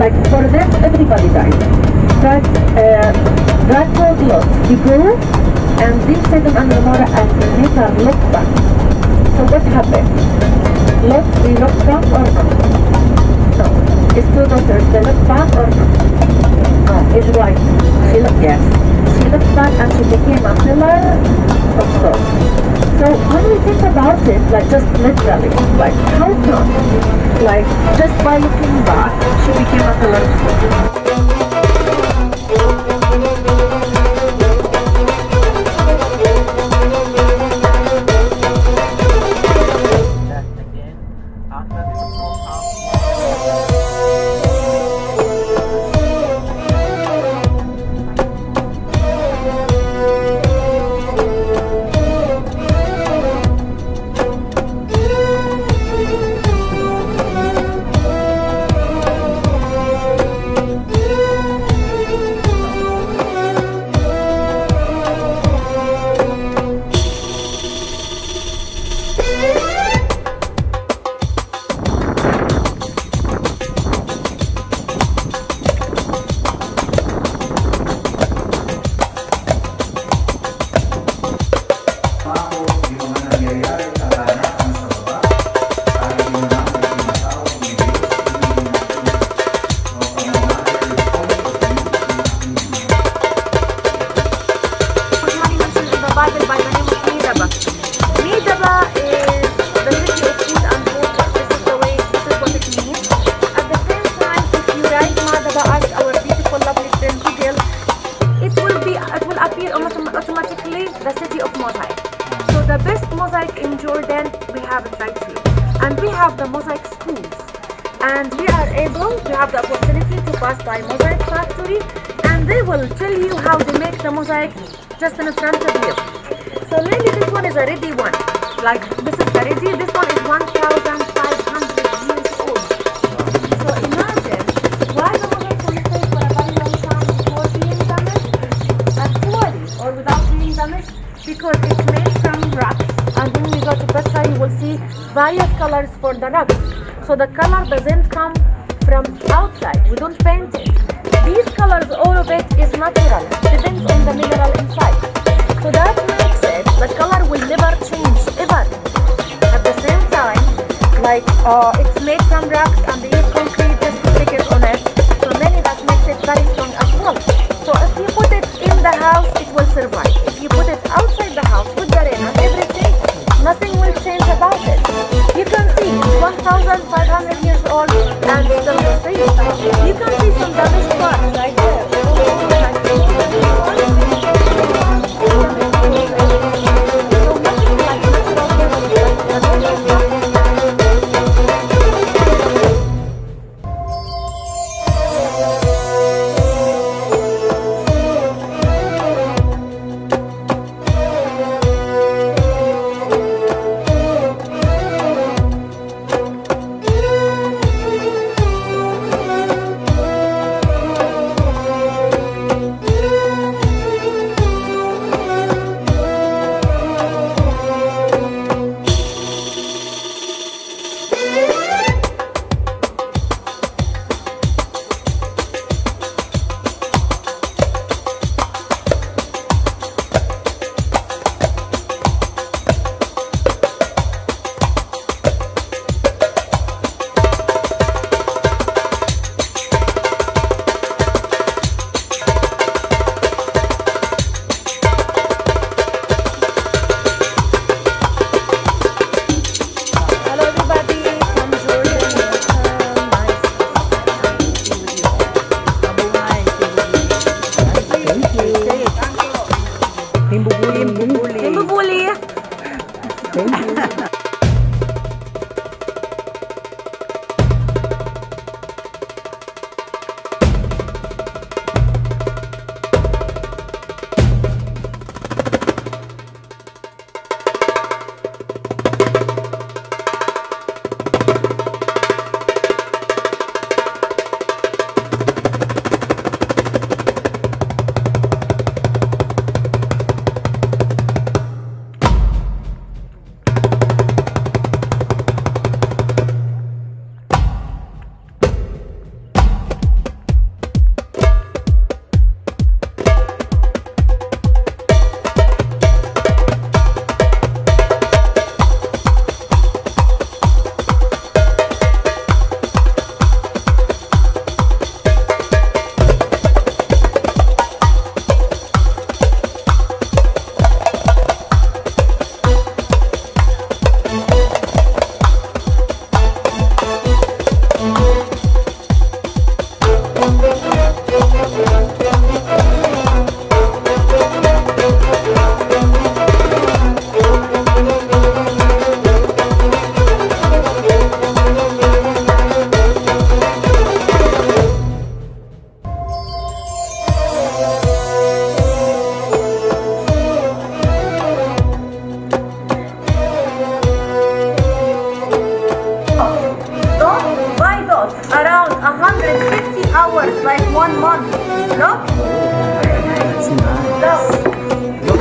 like for them, everybody died. But uh, that was lost. You go and this Sodom and Gomorrah and later look back. So what happened? Lot we look back or not? No. His two daughters, they look back or not? His wife, she looked yes. She looked back and she became a pillar of salt. So when we think about it, like just literally, like how come? Like just by looking back, she became a pillar of salt. In we have right here. And we have the mosaic schools. And we are able to have the opportunity to pass by mosaic factory and they will tell you how they make the mosaic just in front of you. So maybe this one is a ready one. Like this is the ready, this one is 1,500 various colors for the rocks. So the color doesn't come from outside. We don't paint it. These colors, all of it is natural. Depends on the mineral inside. So that makes it the color will never change ever. At the same time, like uh,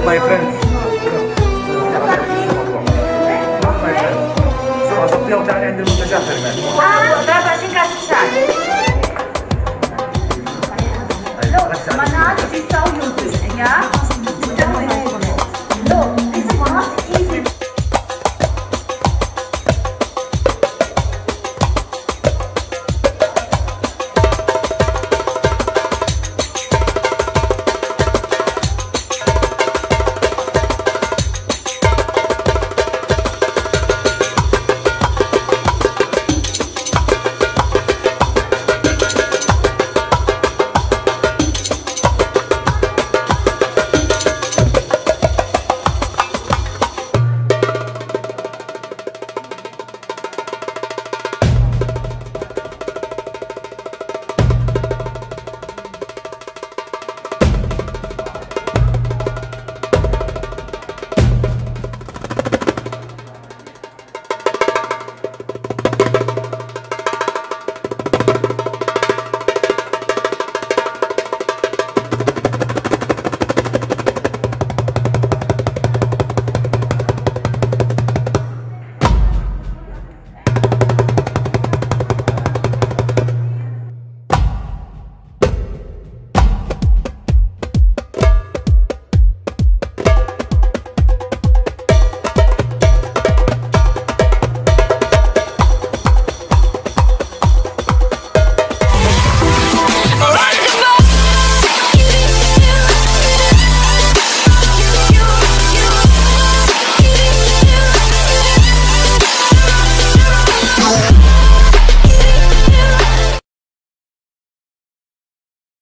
my friend. Look at me. Look, my friend. Pasok niyo, dahil hindi mo siya, Fernan. Ah,